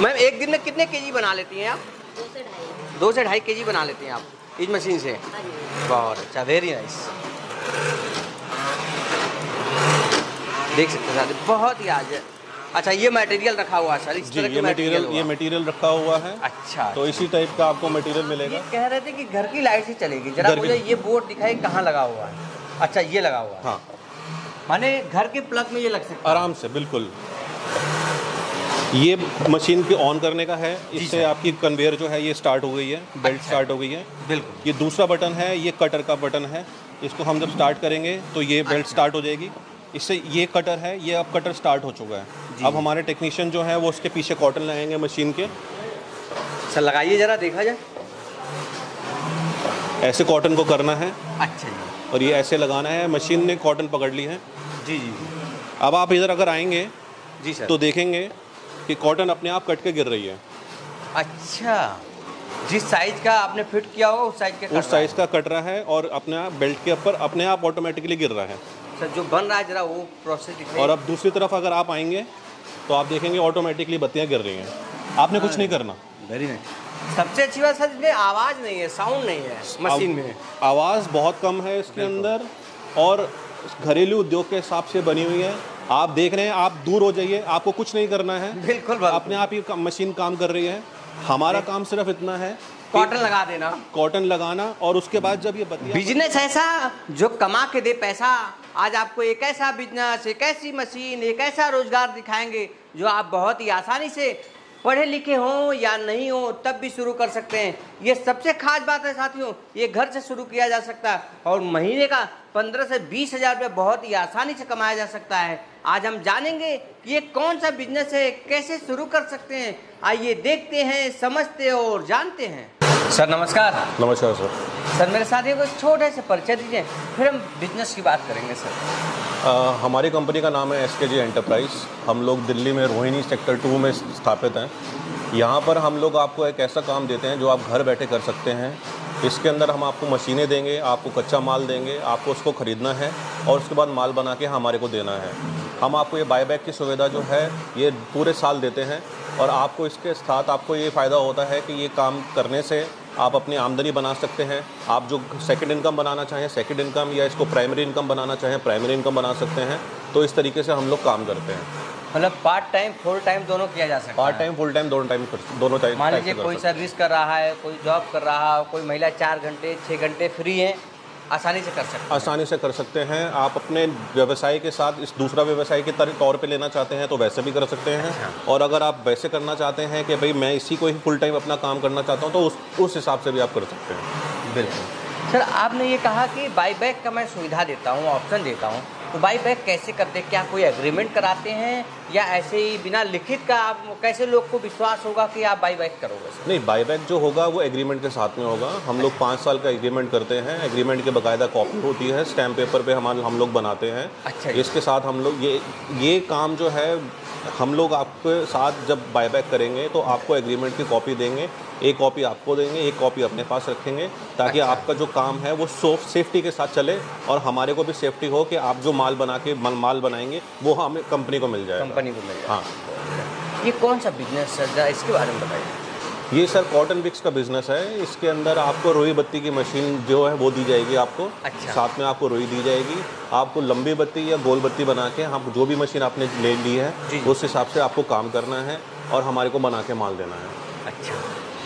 Ma'am एक दिन में कितने केजी बना लेती हैं आप? दो से ढाई केजी बना लेती हैं आप इस मशीन से? हाँ बहुत अच्छा वेरी नाइस देख सकते हैं साथी बहुत ही आज अच्छा ये मटेरियल रखा हुआ है सर इस जी तरह ये मटेरियल ये मटेरियल रखा हुआ है। अच्छा। तो इसी टाइप का आपको मटेरियल मिलेगा। ये कह रहे थे कि घर की लाइट से चलेगी। जरा मुझे ये बोर्ड दिखाई कहाँ लगा हुआ है। अच्छा ये लगा हुआ है। हाँ। माने घर के प्लग में ये लग सकता है। आराम से बिल्कुल। ये मशीन के ऑन करने का है। इससे आपकी कन्वेयर जो है ये स्टार्ट हो गई है बेल्ट अच्छा। स्टार्ट हो गई है। बिल्कुल। ये दूसरा बटन है ये कटर का बटन है। इसको हम जब स्टार्ट करेंगे तो ये बेल्ट अच्छा। स्टार्ट हो जाएगी। इससे ये कटर है ये अब कटर स्टार्ट हो चुका है। अब हमारे टेक्नीशियन जो है वो उसके पीछे कॉटन लगाएँगे मशीन के। सर लगाइए जरा देखा जाए। ऐसे कॉटन को करना है। अच्छा और ये ऐसे लगाना है मशीन ने कॉटन पकड़ ली है। जी जी। अब आप इधर अगर आएँगे जी सर। तो देखेंगे कि कॉटन अपने आप कट के गिर रही है। अच्छा। जिस साइज़ का आपने फिट किया होगा उस साइज़ के उस साइज़ का कट रहा है और अपने आप बेल्ट के ऊपर अपने आप ऑटोमेटिकली गिर रहा है। सर जो बन रहा है जरा वो प्रोसेस और अब दूसरी तरफ़ अगर आप आएँगे तो आप देखेंगे ऑटोमेटिकली बत्तियाँ गिर रही हैं। आपने कुछ नहीं करना। वेरी नाइस सबसे अच्छी बात सर इसमें आवाज़ नहीं है साउंड नहीं है मशीन में। आवाज़ बहुत कम है इसके अंदर और घरेलू उद्योग के हिसाब से बनी हुई है। आप देख रहे हैं आप दूर हो जाइए आपको कुछ नहीं करना है। बिल्कुल। अपने आप ही मशीन काम कर रही है। हमारा काम सिर्फ़ इतना है कॉटन लगा देना। कॉटन लगाना और उसके बाद जब ये बत्तियाँ बिज़नेस ऐसा जो कमा के दे पैसा आज आपको एक ऐसा बिज़नेस एक ऐसी मशीन एक ऐसा रोज़गार दिखाएँगे जो आप बहुत ही आसानी से पढ़े लिखे हों या नहीं हो तब भी शुरू कर सकते हैं। ये सबसे खास बात है साथियों ये घर से शुरू किया जा सकता है और महीने का पंद्रह से बीस हज़ार रुपये बहुत ही आसानी से कमाया जा सकता है। आज हम जानेंगे कि ये कौन सा बिज़नेस है कैसे शुरू कर सकते हैं। आइए देखते हैं समझते हैं और जानते हैं। सर नमस्कार। नमस्कार सर। सर मेरे साथियों को छोटे से परिचय दीजिए फिर हम बिज़नेस की बात करेंगे सर। हमारी कंपनी का नाम है एस के जी एंटरप्राइज हम लोग दिल्ली में रोहिणी सेक्टर टू में स्थापित हैं। यहाँ पर हम लोग आपको एक ऐसा काम देते हैं जो आप घर बैठे कर सकते हैं। इसके अंदर हम आपको मशीनें देंगे, आपको कच्चा माल देंगे, आपको उसको ख़रीदना है और उसके बाद माल बना के हमारे को देना है। हम आपको ये बाईबैक की सुविधा जो है, ये पूरे साल देते हैं और आपको इसके साथ आपको ये फ़ायदा होता है कि ये काम करने से आप अपनी आमदनी बना सकते हैं। आप जो सेकंड इनकम बनाना चाहें सेकंड इनकम या इसको प्राइमरी इनकम बनाना चाहें प्राइमरी इनकम बना सकते हैं। तो इस तरीके से हम लोग काम करते हैं। मतलब पार्ट टाइम फुल टाइम दोनों किया जा सकता पार्ट टाइम फुल टाइम दोनों टाइम दोनों टाइम मान लीजिए कोई सर्विस कर रहा है कोई जॉब कर रहा है कोई महिला चार घंटे छः घंटे फ्री है आसानी से कर सकते हैं। आसानी से कर सकते हैं। आप अपने व्यवसाय के साथ इस दूसरा व्यवसाय के तरह तौर पे लेना चाहते हैं तो वैसे भी कर सकते हैं। अच्छा। और अगर आप वैसे करना चाहते हैं कि भाई मैं इसी को ही फुल टाइम अपना काम करना चाहता हूँ तो उस उस हिसाब से भी आप कर सकते हैं। बिल्कुल। सर आपने ये कहा कि बाईबैक का मैं सुविधा देता हूँ ऑप्शन देता हूँ। तो बाई बैक कैसे करते हैं क्या कोई एग्रीमेंट कराते हैं? या ऐसे ही बिना लिखित का आप कैसे लोग को विश्वास होगा कि आप बाई बैक करोगे नहीं बाई बैक जो होगा वो एग्रीमेंट के साथ में होगा। हम लोग पाँच साल का एग्रीमेंट करते हैं। एग्रीमेंट के बाकायदा कॉपी होती है। स्टैम्प पेपर पे हमारे हम लोग बनाते हैं। अच्छा इसके साथ हम लोग ये ये काम जो है हम लोग आपके साथ जब बाईबैक करेंगे तो आपको एग्रीमेंट की कॉपी देंगे। एक कॉपी आपको देंगे एक कॉपी अपने पास रखेंगे ताकि अच्छा। आपका जो काम है वो सोफ सेफ्टी के साथ चले और हमारे को भी सेफ्टी हो कि आप जो माल बना के माल माल बनाएँगे वो हमें कंपनी को मिल जाए कंपनी को मिल जाए हाँ। ये कौन सा बिज़नेस है? इसके बारे में बताइए। ये सर कॉटन बिक्स का बिज़नेस है इसके अंदर आपको रोई बत्ती की मशीन जो है वो दी जाएगी आपको अच्छा। साथ में आपको रोई दी जाएगी आपको लंबी बत्ती या गोल बत्ती बना के हम जो भी मशीन आपने ले ली है। उस हिसाब से आपको काम करना है और हमारे को बना के माल देना है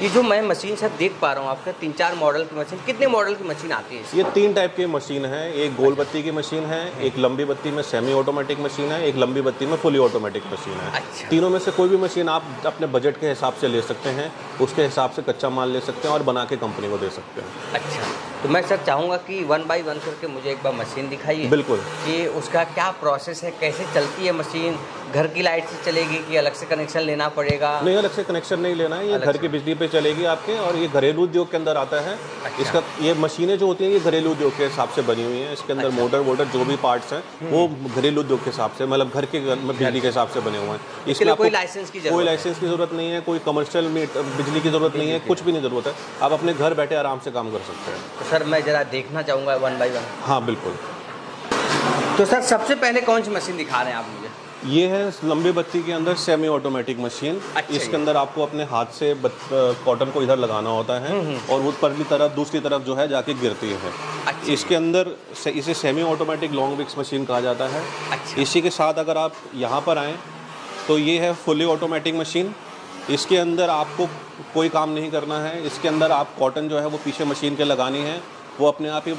ये जो मैं मशीन सर देख पा रहा हूँ आपका तीन चार मॉडल की मशीन कितने मॉडल की मशीन आती है ये तीन टाइप की मशीन है। एक गोल बत्ती की मशीन है एक लंबी बत्ती में सेमी ऑटोमेटिक मशीन है एक लंबी बत्ती में फुली ऑटोमेटिक मशीन है। अच्छा। तीनों में से कोई भी मशीन आप अपने बजट के हिसाब से ले सकते हैं उसके हिसाब से कच्चा माल ले सकते हैं और बना के कंपनी को दे सकते हैं। अच्छा। तो मैं सर चाहूँगा कि वन बाय वन करके मुझे एक बार मशीन दिखाइए बिल्कुल। कि उसका क्या प्रोसेस है कैसे चलती है मशीन घर की लाइट से चलेगी कि अलग से कनेक्शन लेना पड़ेगा? नहीं अलग से कनेक्शन नहीं लेना है। ये घर की बिजली पे चलेगी आपके और ये घरेलू उद्योग के अंदर आता है। अच्छा। इसका ये मशीनें जो होती हैं ये घरेलू उद्योग के हिसाब से बनी हुई हैं। इसके अंदर अच्छा। मोटर वोटर जो भी पार्ट्स हैं वो घरेलू उद्योग के हिसाब से मतलब घर के में बिजली के हिसाब से बने हुए हैं। इसके लिए कोई लाइसेंस की ज़रूरत कोई लाइसेंस की ज़रूरत नहीं है कोई कमर्शियल बिजली की ज़रूरत नहीं है कुछ भी नहीं ज़रूरत है। आप अपने घर बैठे आराम से काम कर सकते हैं। सर मैं ज़रा देखना चाहूँगा वन बाई वन हाँ बिल्कुल। तो सर सबसे पहले कौन सी मशीन दिखा रहे हैं आप मुझे? ये है लंबी बत्ती के अंदर सेमी ऑटोमेटिक मशीन अच्छा इसके अंदर आपको अपने हाथ से कॉटन को इधर लगाना होता है और वो परली तरफ़ दूसरी तरफ़ जो है जाके गिरती है। अच्छा इसके अंदर से, इसे semi automatic long wicks machine कहा जाता है। अच्छा। इसी के साथ अगर आप यहाँ पर आएँ तो ये है फुली ऑटोमेटिक मशीन इसके अंदर आपको कोई काम नहीं करना है। इसके अंदर आप कॉटन जो है वो पीछे मशीन के लगानी है। वो अपने आप ही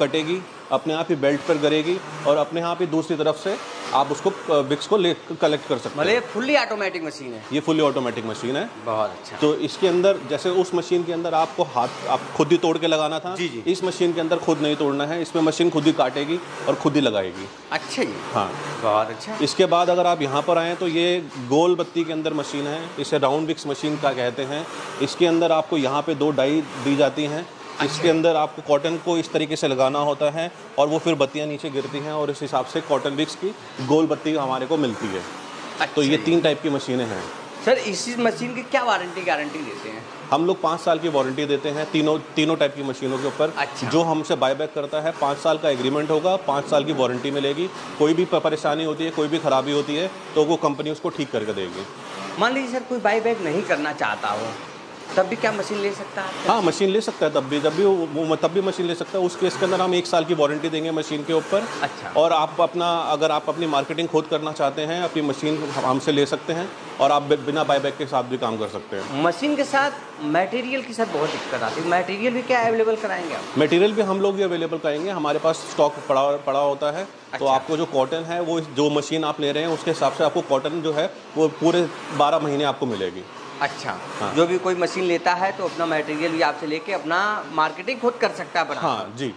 कटेगी। अपने आप ही बेल्ट पर गिरेगी और अपने आप ही दूसरी तरफ़ से आप उसको विक्स को ले कलेक्ट कर सकते मतलब हैं। ये फुल्ली ऑटोमेटिक मशीन है। ये फुली ऑटोमेटिक मशीन है। बहुत अच्छा। तो इसके अंदर जैसे उस मशीन के अंदर आपको हाथ आप खुद ही तोड़ के लगाना था जी, जी। इस मशीन के अंदर खुद नहीं तोड़ना है इसमें मशीन खुद ही काटेगी और खुद ही लगाएगी। अच्छा जी। हाँ। बहुत अच्छा। इसके बाद अगर आप यहाँ पर आएँ तो ये गोल बत्ती के अंदर मशीन है इसे राउंड विक्स मशीन का कहते हैं। इसके अंदर आपको यहाँ पे दो डाई दी जाती हैं इसके अंदर आपको कॉटन को इस तरीके से लगाना होता है और वो फिर बत्तियाँ नीचे गिरती हैं और इस हिसाब से कॉटन विक्स की गोल बत्ती हमारे को मिलती है। तो ये अच्छा। तीन टाइप की मशीनें हैं। सर इसी मशीन की क्या वारंटी गारंटी देते हैं? हम लोग पाँच साल की वारंटी देते हैं तीनों तीनों टाइप की मशीनों के ऊपर। अच्छा। जो हमसे बायबैक करता है पाँच साल का एग्रीमेंट होगा पाँच साल की वारंटी मिलेगी। कोई भी परेशानी होती है कोई भी खराबी होती है तो वो कंपनी उसको ठीक करके देगी। मान लीजिए सर कोई बाई बैक नहीं करना चाहता हो तब भी क्या मशीन ले सकता है? हाँ मशीन ले सकता है तब भी जब भी वो तब भी मशीन ले सकता है। उस केस के अंदर हम एक साल की वारंटी देंगे मशीन के ऊपर। अच्छा। और आप अपना अगर आप अपनी मार्केटिंग खुद करना चाहते हैं अपनी मशीन हमसे ले सकते हैं और आप बिना बायबैक के साथ भी काम कर सकते हैं। मशीन के साथ मटेरियल के साथ बहुत दिक्कत आती है। मटेरियल भी क्या अवेलेबल कराएँगे आप? मटेरियल भी हम लोग भी अवेलेबल कराएँगे। हमारे पास स्टॉक पड़ा पड़ा होता है। अच्छा। तो अच्छा। आपको जो कॉटन है वो जो मशीन आप ले रहे हैं उसके हिसाब से आपको कॉटन जो है वो पूरे बारह महीने आपको मिलेगी। अच्छा। हाँ। जो भी कोई मशीन लेता है तो अपना मटेरियल भी आपसे लेके अपना मार्केटिंग खुद कर सकता है हाँ जी।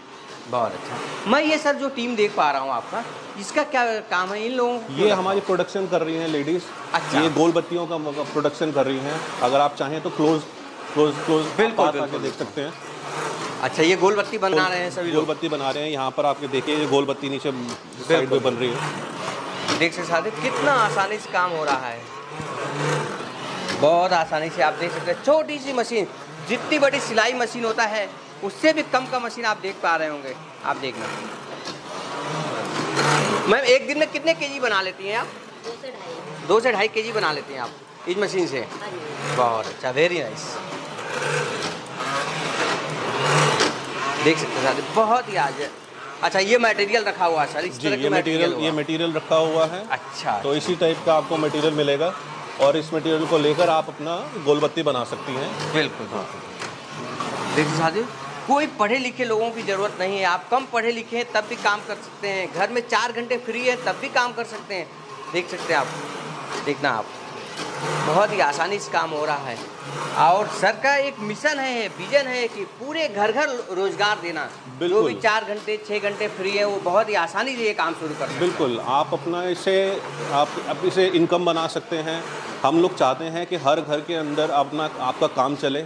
बहुत अच्छा। मैं ये सर जो टीम देख पा रहा हूँ आपका इसका क्या काम है इन लोगों को ये हमारी प्रोडक्शन कर रही हैं लेडीज़ अच्छा। ये गोल बत्तियों का प्रोडक्शन कर रही हैं। अगर आप चाहें तो क्लोज क्लोज क्लोज बिल्कुल, देख सकते हैं। अच्छा ये गोल बत्ती बना रहे हैं सभी गोल बत्ती बना रहे हैं। यहाँ पर आपके देखिए ये गोल बत्ती नीचे साइड पे बन रही है। देख सकते कितना आसानी से काम हो रहा है। बहुत आसानी से आप देख सकते हैं। छोटी सी मशीन जितनी बड़ी सिलाई मशीन होता है उससे भी कम का मशीन आप देख पा रहे होंगे। आप देखना। मैम एक दिन में कितने केजी बना लेती हैं आप? दो से ढाई ढाई केजी बना लेती हैं आप इस मशीन से? बहुत अच्छा वेरी नाइस देख सकते हैं साथी बहुत ही आज अच्छा ये मटेरियल रखा हुआ है सर इस जी तरह ये के मटेरियल ये मटेरियल रखा हुआ है। अच्छा। तो इसी टाइप का आपको मटेरियल मिलेगा। और इस मटेरियल को लेकर आप अपना गोलबत्ती बना सकती हैं। बिल्कुल देखिए साधु कोई पढ़े लिखे लोगों की ज़रूरत नहीं है। आप कम पढ़े लिखे हैं, तब भी काम कर सकते हैं। घर में चार घंटे फ्री है, तब भी काम कर सकते हैं। देख सकते हैं आप। देखना आप। बहुत ही आसानी से काम हो रहा है। और सर का एक मिशन है विजन है कि पूरे घर घर रोज़गार देना। जो। भी चार घंटे छः घंटे फ्री है वो बहुत ही आसानी से ये काम शुरू कर बिल्कुल आप अपना इसे आप आप इसे इनकम बना सकते हैं। हम लोग चाहते हैं कि हर घर के अंदर अपना आपका काम चले।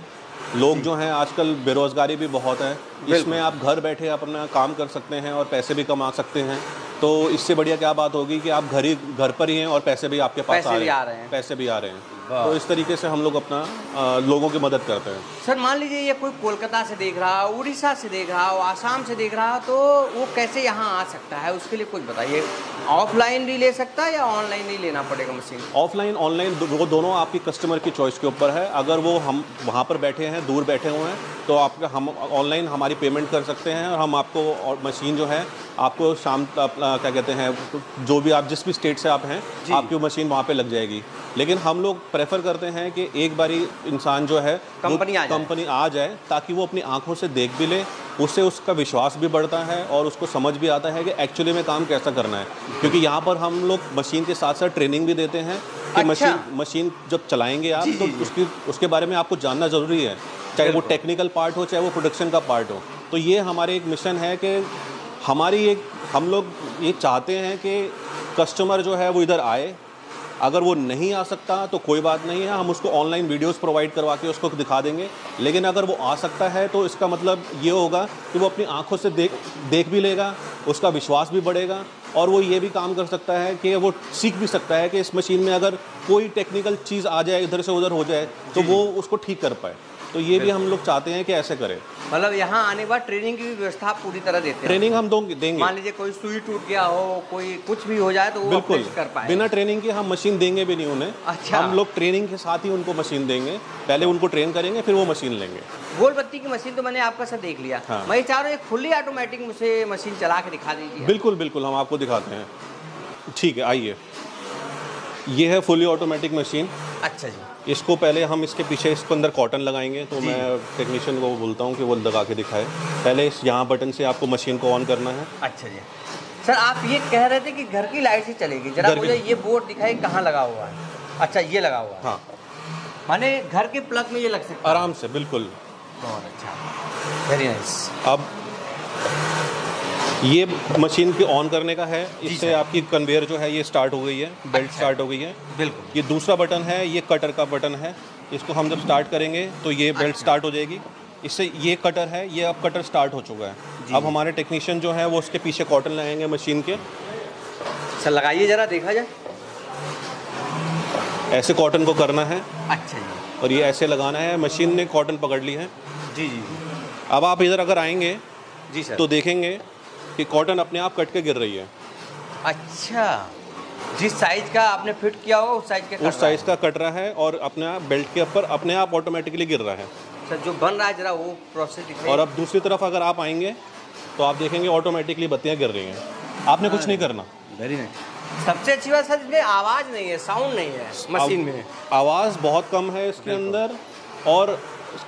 लोग जो हैं आजकल बेरोजगारी भी बहुत है। इसमें आप घर बैठे अपना काम कर सकते हैं और पैसे भी कमा सकते हैं। तो इससे बढ़िया क्या बात होगी कि आप घर ही घर पर ही हैं और पैसे भी आपके पास आ रहे हैं। पैसे भी आ रहे हैं। तो इस तरीके से हम लोग अपना अ, लोगों की मदद करते हैं। सर मान लीजिए ये कोई कोलकाता से देख रहा हो उड़ीसा से देख रहा हो आसाम से देख रहा हो तो वो कैसे यहाँ आ सकता है? उसके लिए कुछ बताइए। ऑफलाइन भी ले सकता है या ऑनलाइन ही लेना पड़ेगा मशीन? ऑफलाइन ऑनलाइन वो दोनों आपकी कस्टमर की चॉइस के ऊपर है। अगर वो हम वहाँ पर बैठे हैं दूर बैठे हुए हैं तो आपका हम ऑनलाइन हमारी पेमेंट कर सकते हैं और हम आपको और मशीन जो है आपको शाम क्या कहते हैं जो भी आप जिस भी स्टेट से आप हैं आपकी मशीन वहाँ पे लग जाएगी। लेकिन हम लोग प्रेफर करते हैं कि एक बारी इंसान जो है कंपनी आ जाए। कंपनी आ जाए ताकि वो अपनी आँखों से देख भी ले उससे उसका विश्वास भी बढ़ता है और उसको समझ भी आता है कि एक्चुअली में काम कैसा करना है क्योंकि यहाँ पर हम लोग मशीन के साथ साथ ट्रेनिंग भी देते हैं कि अच्छा। मशीन मशीन जब चलाएँगे आप तो। उसकी उसके बारे में आपको जानना ज़रूरी है चाहे वो टेक्निकल पार्ट हो चाहे वो प्रोडक्शन का पार्ट हो तो ये हमारे एक मिशन है कि हमारी एक हम लोग ये चाहते हैं कि कस्टमर जो है वो इधर आए अगर वो नहीं आ सकता तो कोई बात नहीं है। हम उसको ऑनलाइन वीडियोस प्रोवाइड करवा के उसको दिखा देंगे। लेकिन अगर वो आ सकता है तो इसका मतलब ये होगा कि वो अपनी आँखों से देख देख भी लेगा उसका विश्वास भी बढ़ेगा और वो ये भी काम कर सकता है कि वो सीख भी सकता है कि इस मशीन में अगर कोई टेक्निकल चीज़ आ जाए इधर से उधर हो जाए तो वो उसको ठीक कर पाए। तो ये भी हम लोग चाहते हैं कि ऐसे करें। मतलब यहाँ आने के बाद ट्रेनिंग की भी व्यवस्था आप पूरी तरह देते हैं। ट्रेनिंग हम दोंगे देंगे। मान लीजिए कोई सुई टूट गया हो कोई कुछ भी हो जाए तो वो बिल्कुल। कर पाए बिना ट्रेनिंग के हम मशीन देंगे भी नहीं उन्हें। अच्छा। हम लोग ट्रेनिंग के साथ ही उनको मशीन देंगे। पहले उनको ट्रेन करेंगे फिर वो मशीन लेंगे। गोल बत्ती की मशीन तो मैंने आपका सर देख लिया। हाँ। मैं चाह रहा हूँ एक फुल्ली ऑटोमेटिक मुझे मशीन चला के दिखा दीजिए। बिल्कुल बिल्कुल हम आपको दिखाते हैं। ठीक है आइए। ये है फुली ऑटोमेटिक मशीन अच्छा जी। इसको पहले हम इसके पीछे इसके अंदर कॉटन लगाएँगे तो मैं टेक्नीशियन को बोलता हूँ कि वो लगा के दिखाए। पहले इस यहाँ बटन से आपको मशीन को ऑन करना है। अच्छा जी। सर आप ये कह रहे थे कि घर की लाइट से चलेगी। जरा मुझे ये बोर्ड दिखाई कहाँ लगा हुआ है। अच्छा ये लगा हुआ है। हाँ। माने घर के प्लग में ये लग सकता है। आराम से बिल्कुल। बहुत अच्छा। वेरी नाइस अब ये मशीन के ऑन करने का है। इससे आपकी कन्वेयर जो है ये स्टार्ट हो गई है बेल्ट अच्छा। स्टार्ट हो गई है। बिल्कुल। ये दूसरा बटन है ये कटर का बटन है। इसको हम जब स्टार्ट करेंगे तो ये बेल्ट अच्छा। स्टार्ट हो जाएगी। इससे ये कटर है ये अब कटर स्टार्ट हो चुका है। अब हमारे टेक्नीशियन जो है वो उसके पीछे कॉटन लगाएँगे मशीन के। सर लगाइए जरा देखा जाए। ऐसे कॉटन को करना है। अच्छा जी। और ये ऐसे लगाना है मशीन ने कॉटन पकड़ ली है। जी जी। अब आप इधर अगर आएँगे जी सर। तो देखेंगे कि कॉटन अपने आप कट के गिर रही है। अच्छा। जिस साइज़ का आपने फिट किया होगा उस साइज़ का उस साइज़ का कट रहा है और अपने आप बेल्ट के ऊपर अपने आप ऑटोमेटिकली गिर रहा है। सर जो बन रहा है जरा वो प्रोसेस और अब दूसरी तरफ़ अगर आप आएँगे तो आप देखेंगे ऑटोमेटिकली बत्तियाँ गिर रही हैं। आपने कुछ नहीं करना। वेरी नाइस सबसे अच्छी बात सर इसमें आवाज़ नहीं है साउंड नहीं है मशीन में। आवाज़ बहुत कम है इसके अंदर और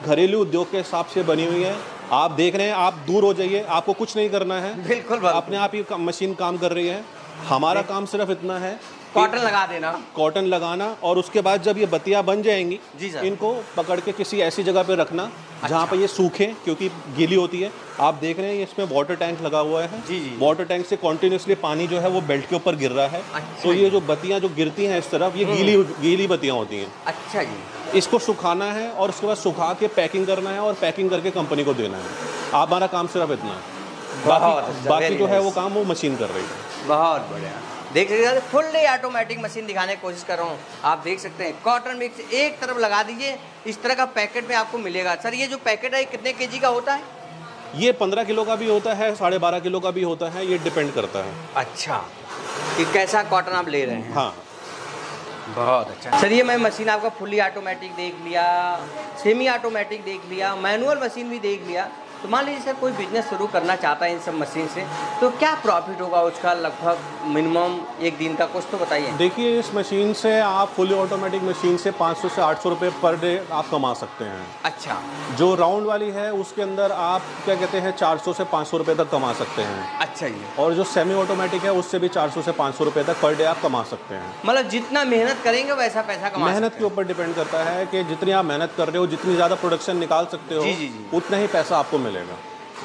घरेलू उद्योग के हिसाब से बनी हुई है। आप देख रहे हैं आप दूर हो जाइए आपको कुछ नहीं करना है। बिल्कुल। अपने आप ही का- मशीन काम कर रही है। हमारा काम सिर्फ़ इतना है कॉटन लगा देना। कॉटन लगाना और उसके बाद जब ये बत्तियाँ बन जाएँगी जी सर। इनको पकड़ के किसी ऐसी जगह पे रखना अच्छा। जहाँ। पे ये सूखे क्योंकि गीली होती है। आप देख रहे हैं इसमें वाटर टैंक लगा हुआ है। जी, जी। वाटर टैंक से कॉन्टिन्यूसली पानी जो है वो बेल्ट के ऊपर गिर रहा है। अच्छा तो ये जो बत्तियाँ जो गिरती हैं इस तरफ़ ये गीली गीली बत्तियाँ होती हैं। अच्छा जी। इसको सुखाना है और उसके बाद सुखा के पैकिंग करना है और पैकिंग करके कंपनी को देना है। आप हमारा काम सिर्फ़ इतना है। बाकी अच्छा, बाकी जो है वो काम वो मशीन कर रही है। बहुत बढ़िया। देख सकते हैं फुल्ली ऑटोमेटिक मशीन दिखाने की कोशिश कर रहा हूँ। आप देख सकते हैं कॉटन मिक्स एक तरफ़ लगा दीजिए इस तरह का पैकेट में आपको मिलेगा। सर ये जो पैकेट है ये कितने केजी का होता है? ये पंद्रह किलो का भी होता है साढ़े बारह किलो का भी होता है ये डिपेंड करता है। अच्छा कि कैसा कॉटन आप ले रहे हैं? हाँ। बहुत अच्छा। सर ये मैं मशीन आपका फुल्ली ऑटोमेटिक देख लिया सेमी ऑटोमेटिक देख लिया मैनुअल मशीन भी देख लिया। तो मान लीजिए सर कोई बिज़नेस शुरू करना चाहता है इन सब मशीन से तो क्या प्रॉफिट होगा उसका लगभग मिनिमम एक दिन का? कुछ तो बताइए। देखिए इस मशीन से आप फुली ऑटोमेटिक मशीन से 500 से 800 रुपए पर डे आप कमा सकते हैं। अच्छा। जो राउंड वाली है उसके अंदर आप क्या कहते हैं 400 से 500 रुपए तक कमा सकते हैं। अच्छा जी। और जो सेमी ऑटोमेटिक है उससे भी 400 से 500 रुपए तक पर डे आप कमा सकते हैं। मतलब जितना मेहनत करेंगे वैसा पैसा कमा मेहनत के ऊपर डिपेंड करता है कि जितनी आप मेहनत कर रहे हो जितनी ज़्यादा प्रोडक्शन निकाल सकते हो। उतना ही पैसा आपको मिलेगा।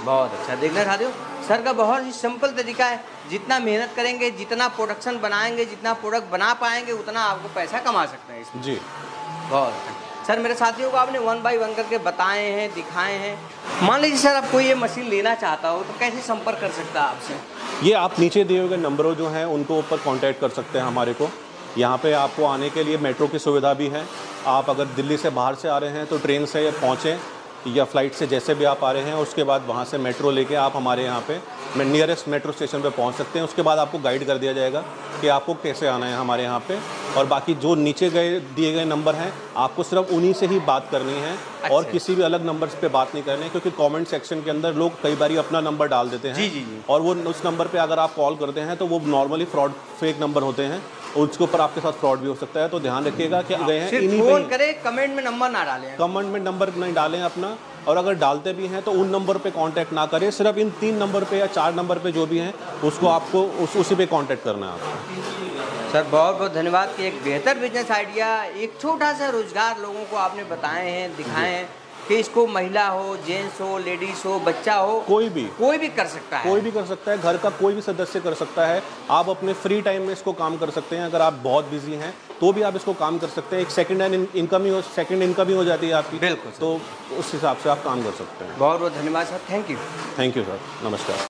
बहुत अच्छा। देखना चाहते हो सर का बहुत ही सिंपल तरीका है। जितना मेहनत करेंगे जितना प्रोडक्शन बनाएँगे जितना प्रोडक्ट बना पाएँगे उतना आपको पैसा कमा सकते हैं इसमें। जी। बहुत अच्छा। सर मेरे साथियों को आपने वन बाय वन करके बताए हैं दिखाए हैं। मान लीजिए सर आप कोई ये मशीन लेना चाहता हो तो कैसे संपर्क कर सकता है आपसे? ये आप नीचे दिए हुए नंबरों जो हैं उनको ऊपर कांटेक्ट कर सकते हैं हमारे को। यहाँ पे आपको आने के लिए मेट्रो की सुविधा भी है। आप अगर दिल्ली से बाहर से आ रहे हैं तो ट्रेन से पहुँचें। या फ़्लाइट से जैसे भी आप आ रहे हैं उसके बाद वहाँ से मेट्रो लेके आप हमारे यहाँ पे नियरेस्ट मेट्रो स्टेशन पे पहुँच सकते हैं उसके बाद आपको गाइड कर दिया जाएगा कि आपको कैसे आना है हमारे यहाँ पे और बाकी जो नीचे गए दिए गए नंबर हैं आपको सिर्फ़ उन्हीं से ही बात करनी है और अच्छा। किसी भी अलग नंबर पे बात नहीं करनी है क्योंकि कमेंट सेक्शन के अंदर लोग कई बार अपना नंबर डाल देते हैं जी, जी, जी। और वो उस नंबर पर अगर आप कॉल करते हैं तो वो नॉर्मली फ्रॉड फेक नंबर होते हैं उसके ऊपर आपके साथ फ्रॉड भी हो सकता है तो ध्यान रखिएगा कि गए हैं फ़ोन करें कमेंट में नंबर ना डालें। कमेंट में नंबर नहीं डालें अपना और अगर डालते भी हैं तो उन नंबर पे कांटेक्ट ना करें सिर्फ़ इन तीन नंबर पे या चार नंबर पे जो भी हैं उसको आपको उस उसी पे कांटेक्ट करना है आपको। सर बहुत बहुत धन्यवाद कि एक बेहतर बिज़नेस आइडिया एक छोटा सा रोज़गार लोगों को आपने बताए हैं दिखाए हैं। कि इसको महिला हो जेंट्स हो लेडीज़ हो बच्चा हो कोई भी। कोई भी कर सकता है। कोई भी कर सकता है घर का कोई भी सदस्य कर सकता है। आप अपने फ्री टाइम में इसको काम कर सकते हैं। अगर आप बहुत बिज़ी हैं तो भी आप इसको काम कर सकते हैं। एक सेकंड हैंड इनकम ही हो सेकंड इनकम ही हो जाती है आपकी। बिल्कुल तो उस हिसाब से आप काम कर सकते हैं। बहुत बहुत धन्यवाद sir. Thank you thank you sir नमस्कार।